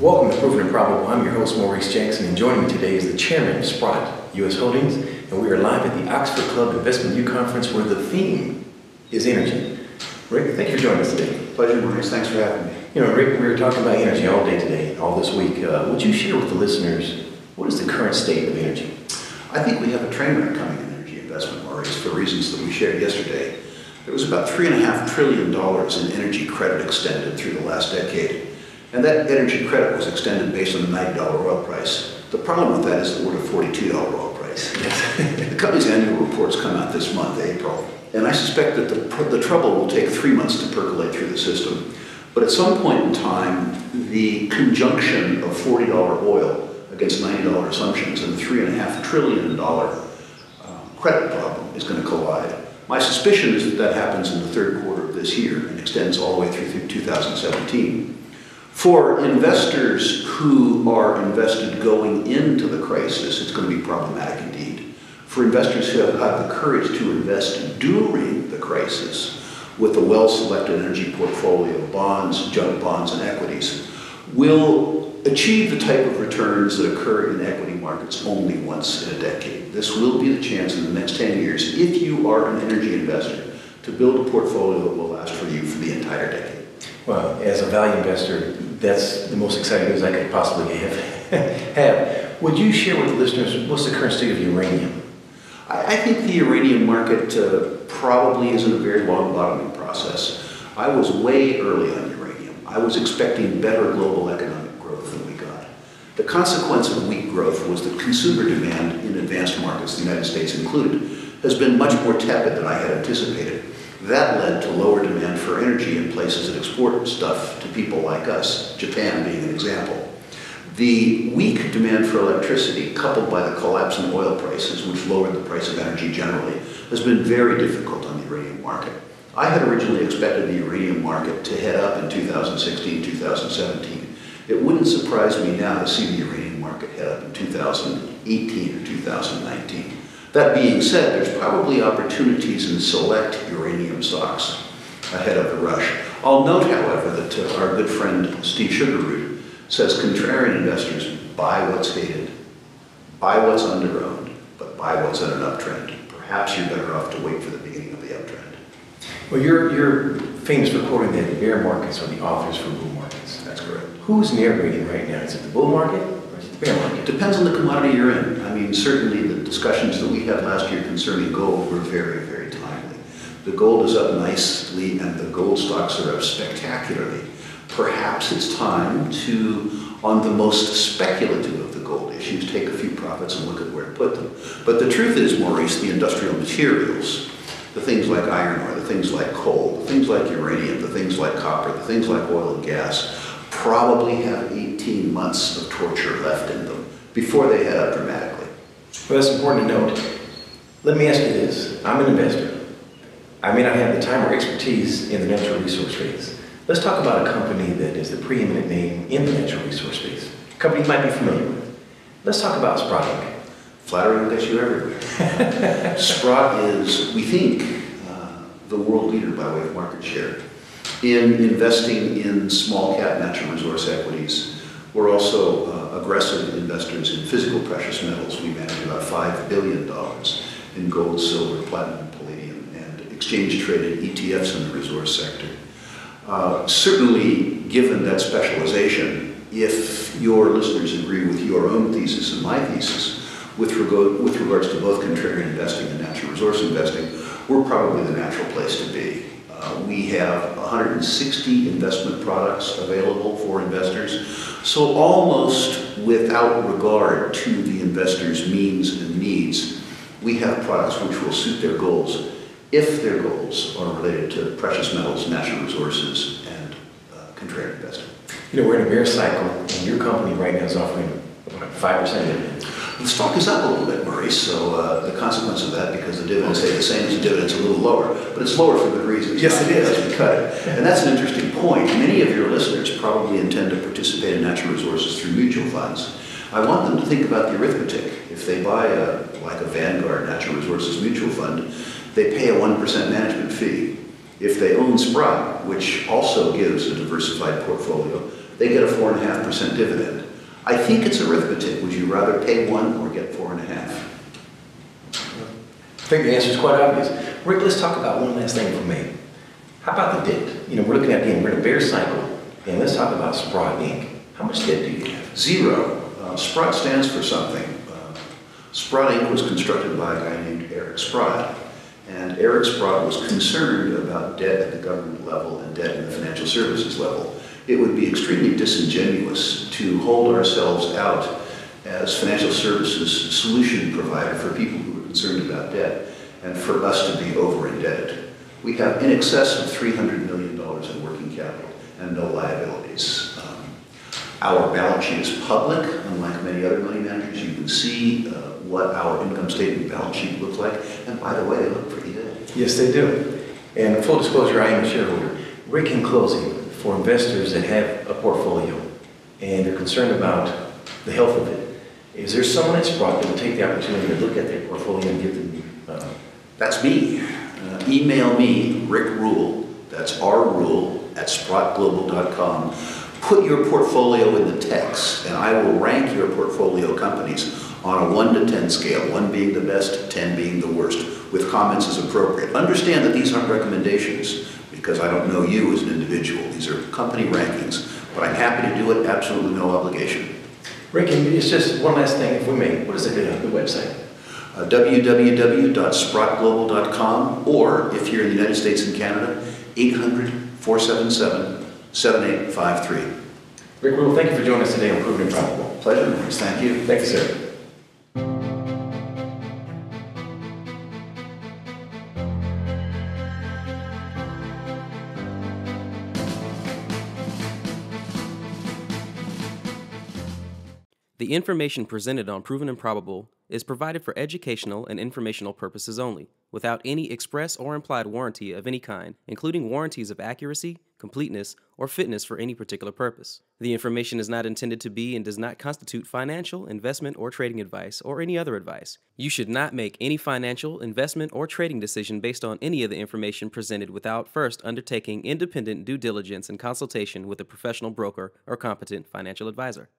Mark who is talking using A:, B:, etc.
A: Welcome to Proven and Probable. I'm your host, Maurice Jackson, and joining me today is the chairman of Sprott U.S. Holdings, and we are live at the Oxford Club Investment U Conference where the theme is energy. Rick, thank you for joining us today.
B: Pleasure, Maurice. Thanks for having me.
A: You know, Rick, we were talking about energy all day today, all this week. Uh, would you share with the listeners what is the current state of energy?
B: I think we have a train wreck coming in energy investment, Maurice, for reasons that we shared yesterday. There was about $3.5 trillion in energy credit extended through the last decade. And that energy credit was extended based on the $90 oil price. The problem with that is at a $42 oil price. the company's annual reports come out this month, April, and I suspect that the, the trouble will take three months to percolate through the system. But at some point in time, the conjunction of $40 oil against $90 assumptions and the $3.5 trillion uh, credit problem is going to collide. My suspicion is that that happens in the third quarter of this year and extends all the way through 2017. For investors who are invested going into the crisis, it's going to be problematic indeed. For investors who have had the courage to invest during the crisis with a well-selected energy portfolio, bonds, junk bonds, and equities, will achieve the type of returns that occur in equity markets only once in a decade. This will be the chance in the next 10 years, if you are an energy investor, to build a portfolio that will last for you for the entire decade.
A: Well, as a value investor, that's the most exciting news I could possibly have. have. Would you share with the listeners what's the current state of uranium?
B: I, I think the uranium market uh, probably is in a very long bottoming process. I was way early on uranium. I was expecting better global economic growth than we got. The consequence of weak growth was that consumer demand in advanced markets, the United States included, has been much more tepid than I had anticipated. That led to lower demand for energy in places that export stuff to people like us, Japan being an example. The weak demand for electricity, coupled by the collapse in oil prices, which lowered the price of energy generally, has been very difficult on the uranium market. I had originally expected the uranium market to head up in 2016, 2017. It wouldn't surprise me now to see the uranium market head up in 2018 or 2019. That being said, there's probably opportunities in select uranium stocks ahead of the rush. I'll note, however, that uh, our good friend Steve Sjuggerud says contrarian investors buy what's hated, buy what's underowned, but buy what's in an uptrend. Perhaps you're better off to wait for the beginning of the uptrend.
A: Well, you're, you're famous for quoting that bear markets are the authors for bull markets.
B: That's correct.
A: Who's narrating right now? Is it the bull market
B: it depends on the commodity you're in. I mean, certainly the discussions that we had last year concerning gold were very, very timely. The gold is up nicely and the gold stocks are up spectacularly. Perhaps it's time to, on the most speculative of the gold issues, take a few profits and look at where to put them. But the truth is, Maurice, the industrial materials, the things like iron ore, the things like coal, the things like uranium, the things like copper, the things like oil and gas, probably have 18 months of torture left in them before they head up dramatically.
A: Well, that's important to note. Let me ask you this. I'm an investor. I may not have the time or expertise in the natural resource space. Let's talk about a company that is the preeminent name in the natural resource space. A company you might be familiar with. Let's talk about Sprott Inc.
B: Flattery you everywhere. Sprott is, we think, uh, the world leader by way of market share in investing in small cap natural resource equities. We're also uh, aggressive investors in physical precious metals. We manage about $5 billion in gold, silver, platinum, palladium, and exchange traded ETFs in the resource sector. Uh, certainly, given that specialization, if your listeners agree with your own thesis and my thesis with, rego- with regards to both contrarian investing and natural resource investing, we're probably the natural place to be. Uh, we have 160 investment products available for investors. So almost without regard to the investor's means and needs, we have products which will suit their goals if their goals are related to precious metals, natural resources, and uh, contrarian investing.
A: You know, we're in a bear cycle, and your company right now is offering about 5% dividend.
B: The stock is up a little bit, Murray, so uh, the consequence of that, because the dividends stay the same as the dividends, a little lower, but it's lower for good reasons.
A: Yes, it is.
B: Because we cut it. And that's an interesting point. Many of your listeners probably intend to participate in natural resources through mutual funds. I want them to think about the arithmetic. If they buy a, like a Vanguard Natural Resources mutual fund, they pay a 1% management fee. If they own Sprott, which also gives a diversified portfolio, they get a 4.5% dividend. I think it's arithmetic. Would you rather pay one or get four and a half?
A: I think the answer is quite obvious. Rick, let's talk about one last thing for me. How about the debt? You know, we're looking at the we're in a bear cycle, and let's talk about Sprott Inc. How much debt do you have?
B: Zero. Uh, Sprott stands for something. Uh, Sprott Inc. was constructed by a guy named Eric Sprott, and Eric Sprott was concerned about debt at the government level and debt in the financial services level. It would be extremely disingenuous to hold ourselves out as financial services solution provider for people who are concerned about debt and for us to be over indebted. We have in excess of $300 million in working capital and no liabilities. Um, our balance sheet is public, unlike many other money managers. You can see uh, what our income statement balance sheet looks like. And by the way, they look pretty good.
A: Yes, they do. And full disclosure, I am a shareholder. Rick, in closing, for investors that have a portfolio and they're concerned about the health of it, is there someone at Sprott that will take the opportunity to look at their portfolio and give them uh,
B: that's me. Uh, email me, Rick Rule, that's R Rule, at sprottglobal.com. Put your portfolio in the text, and I will rank your portfolio companies on a 1 to 10 scale, 1 being the best, 10 being the worst, with comments as appropriate. Understand that these aren't recommendations, because I don't know you as an individual. These are company rankings, but I'm happy to do it, absolutely no obligation.
A: Rick, it's just one last thing, if we may. What is the, the website?
B: uh, or if you're in the United States and Canada, 800-477-7853.
A: Rick Rule, thank you for joining us today on Proven and
B: Probable. Pleasure. Thank you.
A: Thank you, sir.
C: The information presented on Proven and Probable is provided for educational and informational purposes only, without any express or implied warranty of any kind, including warranties of accuracy, completeness, or fitness for any particular purpose. The information is not intended to be and does not constitute financial, investment, or trading advice or any other advice. You should not make any financial, investment, or trading decision based on any of the information presented without first undertaking independent due diligence and consultation with a professional broker or competent financial advisor.